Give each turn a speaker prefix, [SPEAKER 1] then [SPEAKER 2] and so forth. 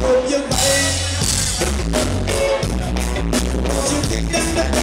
[SPEAKER 1] Hold your body. Don't you think that's